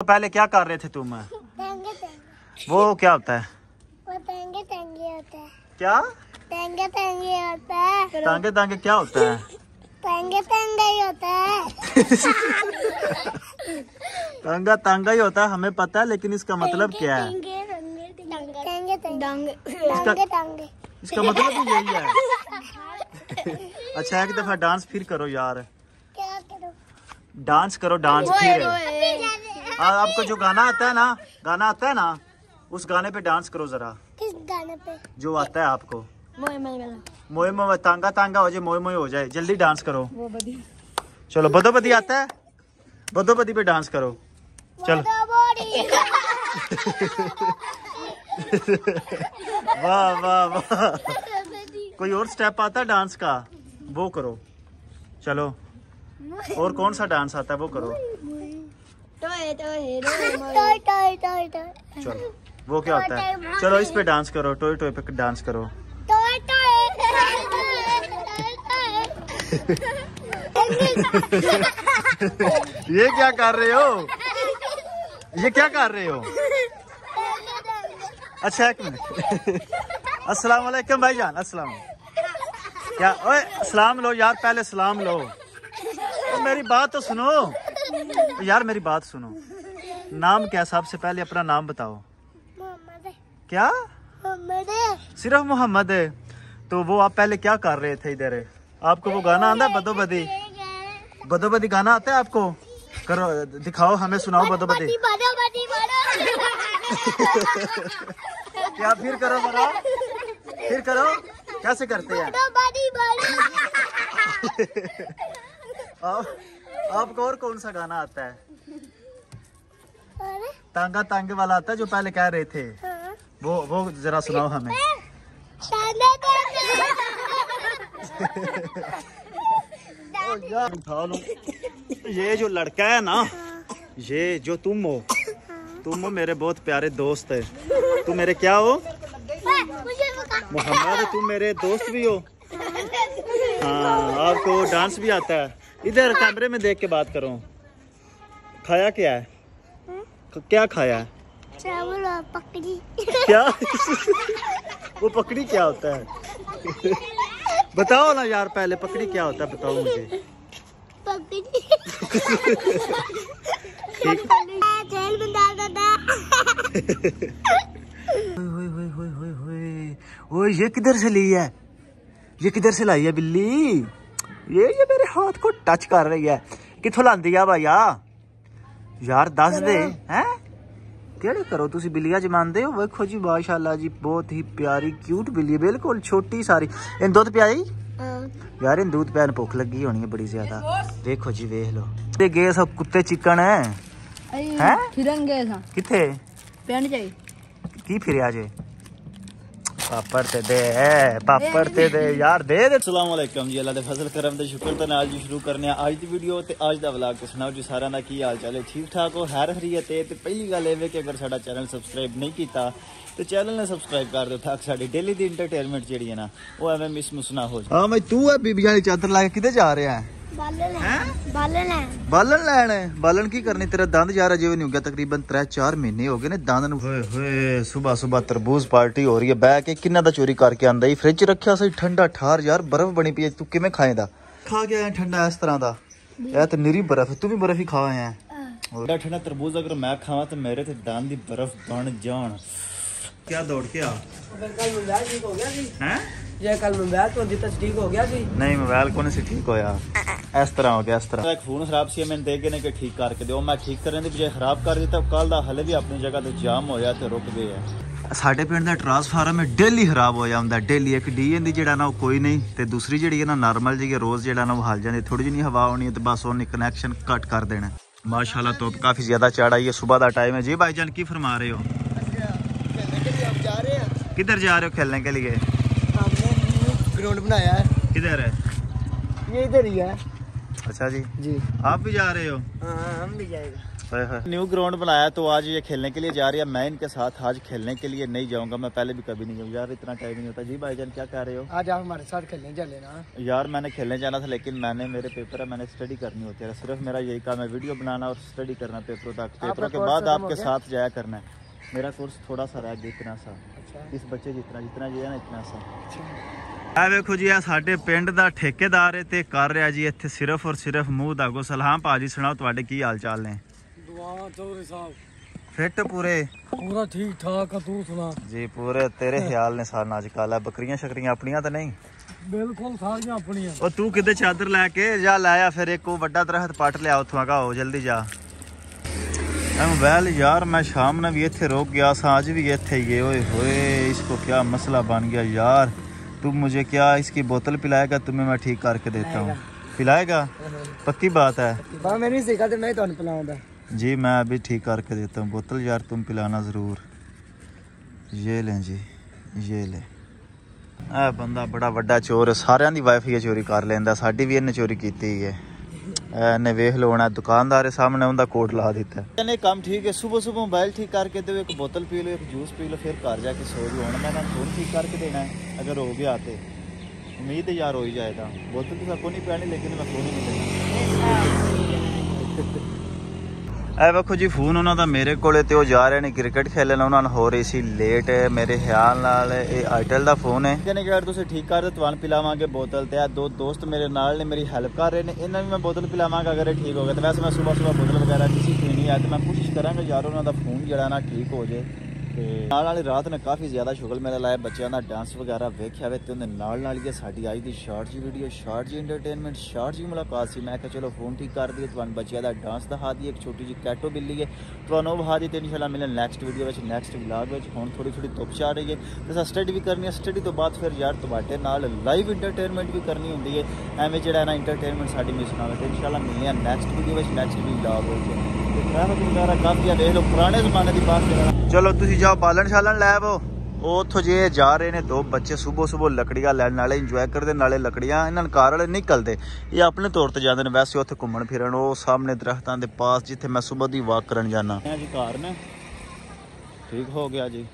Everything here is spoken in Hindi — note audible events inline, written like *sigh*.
तो पहले क्या कर रहे थे तुम? तेंगे तेंगे। वो क्या होता है? वो तेंगे तेंगे होता है। क्या? तेंगे तेंगे होता है। तांगे तांगे क्या होता है? तेंगे तेंगे ही होता है। तांगा तांगा ही होता है हमें पता है लेकिन इसका मतलब क्या है? तेंगे तेंगे। इसका तेंगे। तेंगे इसका मतलब भी यही है। अच्छा एक दफ़ा डांस फिर करो यार। क्या करूँ? डांस करो डांस फिर। आ, आपको जो गाना आता है ना गाना आता है ना उस गाने पे डांस करो जरा। किस गाने पे? जो आता है आपको। मोए मोए तांगा तांगा हो जाए मोए मोए हो जाए जल्दी डांस करो। चलो बदो। बदी आता है? बदो बदी पे डांस करो। चलो। *laughs* वाह वाह वाह। कोई और स्टेप आता है डांस का? वो करो। चलो। और कौन सा डांस आता है वो करो। टॉय टॉय टॉय टॉय चलो वो क्या होता है? चलो इस पे डांस करो टोय टोय पे डांस करो। टॉय *laughs* ये क्या कर रहे हो? ये क्या कर रहे हो? अच्छा एक मिनट। अस्सलाम वालेकुम भाईजान अस्सलाम। क्या ओए सलाम लो यार पहले सलाम लो। मेरी बात तो सुनो। यार मेरी बात सुनो। नाम क्या सबसे पहले अपना नाम बताओ। मोहम्मद क्या? मोहम्मद सिर्फ़ मोहम्मद है। तो वो आप पहले क्या कर रहे थे इधर? आपको वो गाना आता है बदो बदी बदो बदी गाना आता है आपको? करो दिखाओ हमें सुनाओ बदो बदी बड़ा बड़ी बड़ा क्या फिर करो जरा फिर करो। कैसे करते हैं? बड़ी बड़ी *laughs* आपको और कौन सा गाना आता है? तांगा तांगे वाला आता है जो पहले कह रहे थे। हाँ। वो वो जरा सुनाओ हमें। यार उठा लो। ये जो लड़का है ना ये जो तुम हो तुम हो मेरे बहुत प्यारे दोस्त है। तुम मेरे क्या हो? मोहम्मद तुम मेरे दोस्त भी हो। हाँ आपको डांस भी आता है। इधर कैमरे में देख के बात करो। खाया क्या है? क- क्या खाया है? चावल और पकड़ी। क्या? वो पकड़ी क्या होता है? बताओ ना यार पहले पकड़ी क्या होता है बताओ मुझे। ये किधर से ली है? ये किधर से लाई है बिल्ली? ये ये हाथ को टच कर रही है किथों लांदी ਆ ਭਾਈਆ ਯਾਰ ਦੱਸ ਦੇ ਹੈ ਕਿਹੜੇ ਕਰੋ ਤੁਸੀਂ ਬਿੱਲੀਆਂ ਜਮਾਂਦੇ ਹੋ ਵੇਖੋ ਜੀ ਮਾਸ਼ਾਅੱਲਾ ਜੀ ਬਹੁਤ ਹੀ ਪਿਆਰੀ ਕਿਊਟ ਬਿੱਲੀ ਹੈ ਬਿਲਕੁਲ ਛੋਟੀ ਸਾਰੀ ਇਹਨੂੰ ਦੁੱਧ ਪਿਆਈ ਯਾਰ ਇਹਨੂੰ ਦੁੱਧ ਪਿਆਣ ਭੁੱਖ ਲੱਗੀ ਹੋਣੀ ਹੈ ਬੜੀ ਜ਼ਿਆਦਾ ਵੇਖੋ ਜੀ ਵੇਖ ਲਓ ਤੇ ਗਏ ਸਭ ਕੁੱਤੇ ਚਿਕਣ ਹੈ ਹੈ ਫਿਰਨ ਗਏ ਸਾਂ ਕਿੱਥੇ ਪਿੰਡ ਜਾਈ ਕੀ ਫਿਰਿਆ ਜੇ ਪਾਪੜ ਤੇ ਦੇ ਪਾਪੜ ਤੇ ਦੇ ਯਾਰ ਦੇ ਦੇ ਅਸਲਾਮ ਵਾਲੇਕਮ ਜੀ ਅੱਲਾ ਦੇ ਫਜ਼ਲ ਕਰਮ ਦੇ ਸ਼ੁਕਰ ਤੇ ਨਾਲ ਜੀ ਸ਼ੁਰੂ ਕਰਨੇ ਆ ਅੱਜ ਦੀ ਵੀਡੀਓ ਤੇ ਅੱਜ ਦਾ ਵਲੌਗ ਤੇ ਸੁਣਾਓ ਜੀ ਸਾਰਿਆਂ ਦਾ ਕੀ ਹਾਲ ਚਾਲ ਹੈ ਠੀਕ ਠਾਕ ਹੋ ਹੈਰ ਹਰੀਅਤ ਹੈ ਤੇ ਪਹਿਲੀ ਗੱਲ ਇਹ ਵੇ ਕਿ ਅਗਰ ਸਾਡਾ ਚੈਨਲ ਸਬਸਕ੍ਰਾਈਬ ਨਹੀਂ ਕੀਤਾ ਤੇ ਚੈਨਲ ਨੂੰ ਸਬਸਕ੍ਰਾਈਬ ਕਰ ਦਿਓ ਤਾਂ ਕਿ ਸਾਡੀ ਡੇਲੀ ਦੀ ਐਂਟਰਟੇਨਮੈਂਟ ਜਿਹੜੀ ਹੈ ਨਾ ਉਹ ਐਵੇਂ ਮਿਸ ਮੁਸ ਨਾ ਹੋ ਜਾਏ ਹਾਂ ਮੈਂ ਤੂੰ ਹੈ ਬੀਬੀ ਵਾਲੀ ਚਾਦਰ ਲਾ ਕੇ ਕਿੱਥੇ ਜਾ ਰਿਹਾ ਹੈ ਬਾਲਣ ਲੈਣ ਬਾਲਣ ਕੀ ਕਰਨੀ? ਤੇਰਾ ਦੰਦ ਯਾਰ ਅਜੇ ਨਹੀਂ ਹੋ ਤਕਰੀਬਨ 3-4 ਮਹੀਨੇ ਹੋ ਗਏ ਨੇ ਦੰਦ ਨੂੰ। ਹੋਏ ਹੋਏ ਸਵੇਰ ਸਵੇਰ ਤਰਬੂਜ ਪਾਰਟੀ ਹੋ ਰਹੀ ਹੈ। ਬਹਿ ਕੇ ਕਿੰਨਾ ਦਾ ਚੋਰੀ ਕਰਕੇ ਆਂਦਾ ਹੀ ਫ੍ਰਿਜ ਰੱਖਿਆ ਸੀ ਠੰਡਾ ਠਾਰ ਯਾਰ ਬਰਫ਼ ਬਣੀ ਪਈ ਤੂੰ ਕਿਵੇਂ ਖਾਏਂਦਾ? ਖਾ ਕੇ ਆਇਆ ਠੰਡਾ ਇਸ ਤਰ੍ਹਾਂ ਦਾ। ਇਹ ਤੇ ਨਿਰੀ ਬਰਫ਼ ਤੂੰ ਵੀ ਬਰਫ਼ ਹੀ ਖਾ ਆਇਆ। ਠੰਡਾ ਠੰਡਾ ਤਰਬੂਜ ਅਗਰ ਮੈਂ ਖਾਵਾਂ ਤੇ ਮੇਰੇ ਤੇ ਦੰਦ ਦੀ ਬਰਫ਼ ਬਣ ਜਾਣ। ਕਿਆ ਦੌੜ ਕੇ ਆ? ਸੀ? ਜੇ ਕੱਲ ਮੁੰਬਈ ਤੋਂ ਦਿੱਤਾ ਠੀਕ ਹੋ ਗਿਆ ਸੀ? ਨਹੀਂ ਮੋਬਾਈਲ ਕੋਨੇ ਸੇ ਠੀਕ ਹੋਇਆ। ਇਸ ਤਰ੍ਹਾਂ ਹੋ ਗਿਆ ਇਸ ਤਰ੍ਹਾਂ ਇੱਕ ਫੋਨ ਖਰਾਬ ਸੀ ਮੈਨੂੰ ਦੇ ਕੇ ਨੇ ਕਿ ਠੀਕ ਕਰਕੇ ਦਿਓ ਮੈਂ ਠੀਕ ਕਰਨ ਦੀ ਬਜਾਏ ਖਰਾਬ ਕਰ ਦਿੱਤਾ ਕੱਲ ਦਾ ਹਲੇ ਵੀ ਆਪਣੀ ਜਗ੍ਹਾ ਤੇ ਜਾਮ ਹੋਇਆ ਤੇ ਰੁਕ ਗਏ ਆ ਸਾਡੇ ਪਿੰਡ ਦਾ ਟਰਾਂਸਫਾਰਮ ਹੈ ਡੇਲੀ ਖਰਾਬ ਹੋ ਜਾਂਦਾ ਡੇਲੀ ਇੱਕ ਡੀਐਨ ਦੀ ਜਿਹੜਾ ਨਾ ਉਹ ਕੋਈ ਨਹੀਂ ਤੇ ਦੂਸਰੀ ਜਿਹੜੀ ਹੈ ਨਾ ਨਾਰਮਲ ਜਿਹੀ ਹੈ, ਰੋਜ਼ ਜਿਹੜਾ ਨਾ ਉਹ ਹਲ ਜਾਂਦੀ ਥੋੜੀ ਜਿਹੀ ਹਵਾ ਆਉਣੀ ਹੈ ਤੇ ਬਸ ਉਹਨੇ ਕਨੈਕਸ਼ਨ ਕੱਟ ਕਰ ਦੇਣਾ ਮਾਸ਼ਾਅੱਲਾ ਧੁੱਪ ਕਾਫੀ ਜ਼ਿਆਦਾ ਚੜ ਆਈ ਹੈ ਸਵੇਰ ਦਾ ਟਾਈਮ ਹੈ ਜੀ ਭਾਈਜਾਨ ਕੀ ਫਰਮਾ ਰਹੇ ਹੋ ਜਾ ਰਹੇ ਆ किधर जा रहे हो खेलने के लिए हमने ग्राउंड बनाया है किधर है ये इधर ही है अच्छा जी। जी। आप भी जा रहे हो? हाँ, हाँ, हम भी जाएगा। न्यू ग्राउंड बनाया तो आज ये खेलने के लिए जा रही है। मैं इनके साथ आज खेलने के लिए नहीं जाऊँगा। मैं पहले भी कभी नहीं जाऊँ यार इतना टाइम नहीं होता। जी भाईजान क्या कह रहे हो? आज आप हमारे साथ खेलने जा लेना। यार मैंने खेलने जाना था लेकिन मैंने मेरे पेपर है मैंने स्टडी करनी होती है। सिर्फ़ मेरा यही काम है वीडियो बनाना और स्टडी करना पेपरों तक। पेपरों के बाद आपके साथ जाया करना है। मेरा कोर्स थोड़ा सा रह गया इतना सा। अच्छा। इस बच्चे जितना जितना जिया ना इतना सा। अच्छा। ਇਹ ਵੇਖੋ ਜੀ ਆ ਸਾਡੇ ਪਿੰਡ ਦਾ ਠੇਕੇਦਾਰ ਹੈ ਤੇ ਕਰ ਰਿਹਾ ਜੀ ਇੱਥੇ ਸਿਰਫ ਔਰ ਸਿਰਫ ਮੂੰਹ ਦਾਗੋ ਸਲਾਮ ਭਾਜੀ ਸੁਣਾਓ ਤੁਹਾਡੇ ਕੀ ਹਾਲ ਚਾਲ ਨੇ ਦੁਆ ਚੌਧਰੀ ਸਾਹਿਬ ਫਿੱਟ ਪੂਰੇ ਪੂਰਾ ਠੀਕ ਠਾਕ ਆ ਤੂੰ ਸੁਣਾ ਜੀ ਪੂਰੇ ਤੇਰੇ ਖਿਆਲ ਨੇ ਸਾਨ ਅੱਜ ਕੱਲ ਆ ਬੱਕਰੀਆਂ ਸ਼ਕਰੀਆਂ ਆਪਣੀਆਂ ਤਾਂ ਨਹੀਂ ਬਿਲਕੁਲ ਸਾਰੀਆਂ ਆਪਣੀਆਂ ਉਹ ਤੂੰ ਕਿਤੇ ਚਾਦਰ ਲੈ ਕੇ ਜਾ ਲਾਇਆ ਫਿਰ ਇੱਕ ਉਹ ਵੱਡਾ ਦਰਖਤ ਪੱਟ ਲਿਆ ਉੱਥੋਂ ਆਗਾ ਹੋ ਜਲਦੀ ਜਾ ਐਮ ਵੈਲ ਯਾਰ ਮੈਂ ਸ਼ਾਮ ਨੂੰ ਵੀ ਇੱਥੇ ਰੋਕ ਗਿਆ ਸਾਂ ਅੱਜ ਵੀ ਇੱਥੇ ਹੀ ਓਏ ਹੋਏ ਇਸ ਕੋ ਕੀ ਮਸਲਾ ਬਣ ਗਿਆ ਯਾਰ तुम मुझे क्या इसकी बोतल पिलाएगा तुम्हें मैं ठीक करके देता हूँ पिलाएगा पक्की बात है ਬਾ ਮੈਂ ਨਹੀਂ ਸਿੱਖਾ ਤੇ ਮੈਂ ਤੁਹਾਨੂੰ ਪਿਲਾਉਂਦਾ जी मैं अभी ठीक करके देता हूँ बोतल यार तुम पिलाना ज़रूर ये लें जी ये ले ਇਹ ਬੰਦਾ ਬੜਾ ਵੱਡਾ ਚੋਰ ਹੈ, ਸਾਰਿਆਂ ਦੀ ਵਾਈਫਾਈ ਚੋਰੀ ਕਰ ਲੈਂਦਾ ਸਾਡੀ ਵੀ ਇਹਨੇ ਚੋਰੀ ਕੀਤੀ ਹੈ ने वेख लो होना दुकानदार सामने उनका कोट ला दिता है काम ठीक है सुबह सुबह मोबाइल ठीक करके दो एक बोतल पी लो एक जूस पी लो फिर घर जाके सो जो होना मैंने फ़ोन ठीक करके देना है अगर हो गया तो उम्मीद है यार हो ही जाएगा बोतल तो सबको नहीं पियानी लेकिन मैं फ़ोन ही नहीं देना ਐ ਵੇਖੋ ਜੀ, ਫੋਨ ਉਹਨਾਂ ਦਾ ਮੇਰੇ ਕੋਲੇ ਤੇ ਉਹ ਜਾ ਰਹੇ ਨੇ ਕ੍ਰਿਕਟ ਖੇਲਣ। ਉਹਨਾਂ ਨੂੰ ਹੋ ਰਹੀ ਸੀ ਲੇਟ ਮੇਰੇ ਖਿਆਲ ਨਾਲ ਇਹ ਆਈਟਲ ਦਾ ਫੋਨ ਹੈ। ਕਹਿੰਦੇ ਕਿ ਯਾਰ ਤੁਸੀਂ ਠੀਕ ਕਰ ਦਿਓ ਤੁਹਾਨੂੰ ਪਿਲਾਵਾਂਗੇ ਬੋਤਲ ਤੇ। ਆ ਦੋ ਦੋਸਤ ਮੇਰੇ ਨਾਲ ਨੇ, ਮੇਰੀ ਹੈਲਪ ਕਰ ਰਹੇ ਨੇ। ਇਹਨਾਂ ਨੂੰ ਮੈਂ ਬੋਤਲ ਪਿਲਾਵਾਂਗਾ ਅਗਰ ਇਹ ਠੀਕ ਹੋ ਗਿਆ। ਤਾਂ ਵੈਸੇ ਮੈਂ ਸਵੇਰ ਸਵੇਰ ਬੋਤਲ ਵਗੈਰਾ ਕਿਸੇ ਪੀਣੀ ਆ ਤੇ ਮੈਂ ਕੋਸ਼ਿਸ਼ ਕਰਾਂਗਾ ਯਾਰ ਉਹਨਾਂ ਦਾ ਫੋਨ ਜਿਹੜਾ ਨਾ ਠੀਕ ਹੋ ਜੇ ਤੇ ਨਾਲ ਨਾਲ ਹੀ ਰਾਤ ਨੇ ਕਾਫੀ ਜ਼ਿਆਦਾ ਸ਼ੁਗਲ ਮੇਰਾ ਲਾਇਆ ਬੱਚਿਆਂ ਦਾ ਡਾਂਸ ਵਗੈਰਾ ਵੇਖਿਆ ਵੇ ਤੇ ਉਹਦੇ ਨਾਲ ਨਾਲ ਹੀ ਇਹ ਸਾਡੀ ਅੱਜ ਦੀ short ji video short ji entertainment short ji ਮੁਲਾਕਾਤ ਸੀ ਮੈਂ ਕਿਹਾ ਚਲੋ ਫੋਨ ਠੀਕ ਕਰ ਦਈਏ ਤੁਹਾਨੂੰ ਬੱਚਿਆਂ ਦਾ ਡਾਂਸ ਦਿਖਾ ਦਈਏ ਇੱਕ ਛੋਟੀ ਜੀ ਕੈਟੋ ਬਿੱਲੀ ਹੈ ਤੁਹਾਨੂੰ ਉਹ ਵਿਖਾ ਦੀ ਤੇ ਇਨਸ਼ਾਅੱਲਾ ਮਿਲਣ ਨੈਕਸਟ ਵੀਡੀਓ ਵਿੱਚ ਨੈਕਸਟ ਵਲੌਗ ਵਿੱਚ ਹੁਣ ਥੋੜੀ ਥੋੜੀ ਧੁੱਪ ਚਾ ਰਹੀ ਹੈ ਤੇ ਸਾ ਸਟੱਡੀ ਵੀ ਕਰਨੀ ਹੈ ਸਟੱਡੀ ਤੋਂ ਬਾਅਦ ਫਿਰ ਯਾਰ ਤੁਹਾਡੇ ਨਾਲ ਲਾਈਵ ਐਂਟਰਟੇਨਮੈਂਟ ਵੀ ਕਰਨੀ ਹੁੰਦੀ ਹੈ ਐਵੇਂ ਜਿਹੜਾ ਹੈ ਨਾ ਐਂਟਰਟੇਨਮੈਂਟ ਸਾਡੀ ਮਿਸ ਨਾ ਹੋਵੇ ਤੇ ਇਨਸ਼ਾਅੱਲਾ ਮਿਲਦੇ ਹਾਂ ਨੈਕਸਟ ਵੀਡੀਓ ਵਿੱਚ ਨੈਕਸਟ ਵਲੌਗ ਵਿੱਚ ਤੇ ਟ੍ਰੈਫਿਕ ਵਗੈਰਾ ਕਾਫੀ ਆ ਦੇਖ ਲਓ ਪੁਰਾਣੇ ਜ਼ਮਾਨੇ ਦੀ ਬਾਤ ਕਰ ਚਲੋ ਤੁਸੀਂ ਜਾਓ ਬਾਲਣ ਛਾਲਣ ਲੈ ਆਵੋ ਉਹ ਉੱਥੋਂ ਜੇ ਜਾ ਰਹੇ ਨੇ ਦੋ ਬੱਚੇ ਸਵੇਰ ਸਵੇਰ ਲੱਕੜੀਆਂ ਲੈਣ ਨਾਲੇ ਇੰਜੋਏ ਕਰਦੇ ਨਾਲੇ ਲੱਕੜੀਆਂ ਇਹਨਾਂ ਨੂੰ ਕਾਰ ਵਾਲੇ ਨਿਕਲਦੇ ਇਹ ਆਪਣੇ ਤੌਰ ਤੇ ਜਾਂਦੇ ਨੇ ਵੈਸੇ ਉੱਥੇ ਘੁੰਮਣ ਫਿਰਨ ਉਹ ਸਾਹਮਣੇ ਦਰਖਤਾਂ ਦੇ ਪਾਸ ਜਿੱਥੇ ਮੈਂ ਸਵੇਰ ਦੀ ਵਾਕ ਕਰਨ ਜਾਂਦਾ ਜੀ ਘਰ ਨੇ ਠੀਕ ਹੋ ਗਿਆ ਜੀ